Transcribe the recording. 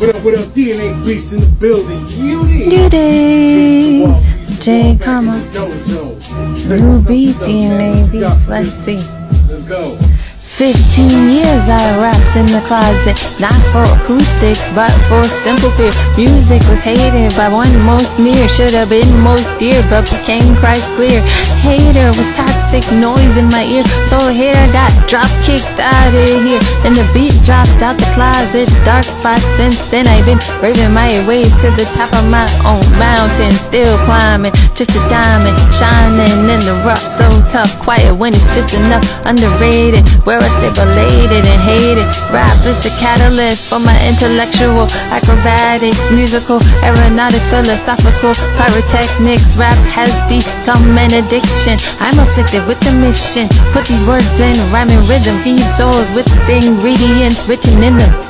What up, what up, DNA Beatz in the building. Beauty. Beauty. J. Kharma. New beat, DNA Beatz. Let's see. Let's go. 15 years I rapped in the closet, not for acoustics, but for simple fear. Music was hated by one most near, should have been most dear, but became Christ clear. Hater was noise in my ear, so here I got drop kicked out of here. And the beat dropped out the closet, dark spot since then I've been raving my way to the top of my own mountain, still climbing, just a diamond, shining in the rough, so tough, quiet when it's just enough, underrated. Where I stay belated and hated. Rap is the catalyst for my intellectual acrobatics, musical, aeronautics, philosophical, pyrotechnics. Rap has become an addiction. I'm afflicted with the mission. Put these words in rhyming rhythm, feed souls with the ingredients written in them.